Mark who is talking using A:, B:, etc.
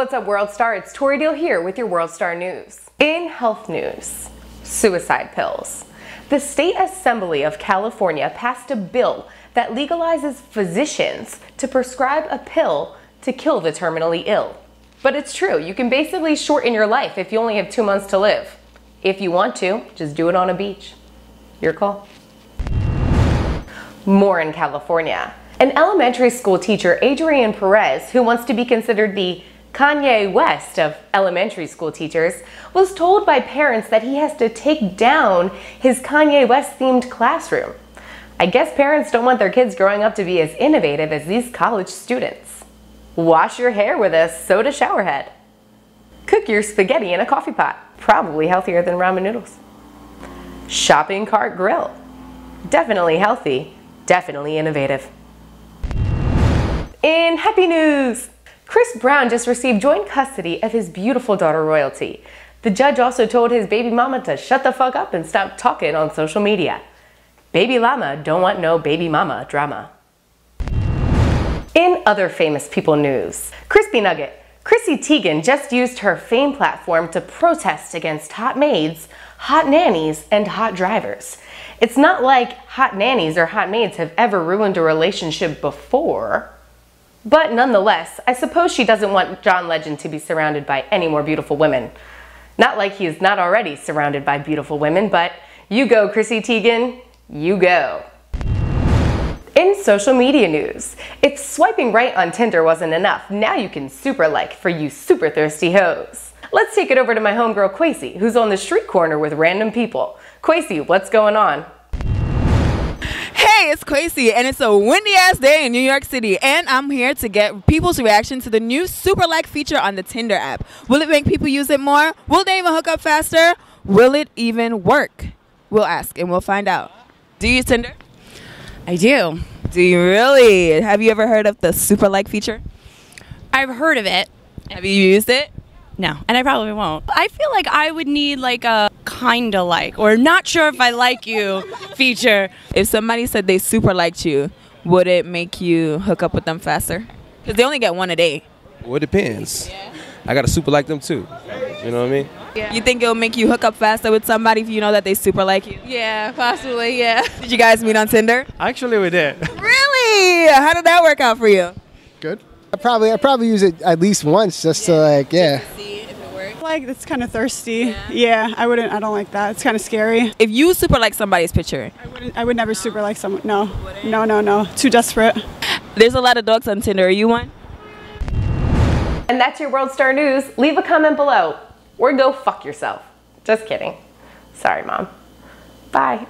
A: What's up, World Star? It's Tori Deal here with your World Star News. In health news, suicide pills. The State Assembly of California passed a bill that legalizes physicians to prescribe a pill to kill the terminally ill. But it's true, you can basically shorten your life if you only have two months to live. If you want to, just do it on a beach. Your call. More in California. An elementary school teacher, Adrian Perez, who wants to be considered the Kanye West of elementary school teachers was told by parents that he has to take down his Kanye West themed classroom. I guess parents don't want their kids growing up to be as innovative as these college students. Wash your hair with a soda shower head. Cook your spaghetti in a coffee pot, probably healthier than ramen noodles. Shopping cart grill. Definitely healthy, definitely innovative. In happy news, Chris Brown just received joint custody of his beautiful daughter Royalty. The judge also told his baby mama to shut the fuck up and stop talking on social media. Baby llama don't want no baby mama drama. In other famous people news, Crispy Nugget. Chrissy Teigen just used her fame platform to protest against hot maids, hot nannies, and hot drivers. It's not like hot nannies or hot maids have ever ruined a relationship before. But nonetheless, I suppose she doesn't want John Legend to be surrounded by any more beautiful women. Not like he is not already surrounded by beautiful women, but you go, Chrissy Teigen, you go. In social media news, if swiping right on Tinder wasn't enough, now you can super like for you super thirsty hoes. Let's take it over to my homegirl Quasi, who's on the street corner with random people. Quasi, what's going on?
B: Hey, it's Quasi, and it's a windy ass day in New York City, and I'm here to get people's reaction to the new Super Like feature on the Tinder app. Will it make people use it more? Will they even hook up faster? Will it even work? We'll ask and we'll find out. Do you use Tinder?
C: I do.
B: Do you really? Have you ever heard of the Super Like feature?
C: I've heard of it.
B: Have you used it?
C: No, and I probably won't. I feel like I would need like a kinda like or not sure if I like you feature.
B: If somebody said they super liked you, would it make you hook up with them faster? Because they only get one a day.
D: Well, it depends. I got to super like them too. You know what I mean?
B: Yeah. You think it'll make you hook up faster with somebody if you know that they super like you?
C: Yeah, possibly, yeah.
B: Did you guys meet on Tinder?
E: Actually, we did.
B: Really? How did that work out for you?
E: Good. I probably I probably use it at least once just to like yeah.
F: Like it's kind of thirsty. Yeah. I wouldn't. I don't like that. It's kind of scary.
B: If you super like somebody's picture,
F: I wouldn't. I would never super like someone. No. No. No. No. Too desperate.
B: there's a lot of dogs on Tinder. Are you one?
A: And that's your World Star News. Leave a comment below or go fuck yourself. Just kidding. Sorry, Mom. Bye.